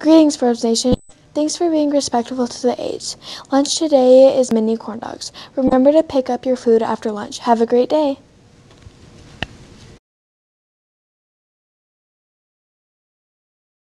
Greetings, Forbes Nation. Thanks for being respectful to the age. Lunch today is mini corn dogs. Remember to pick up your food after lunch. Have a great day.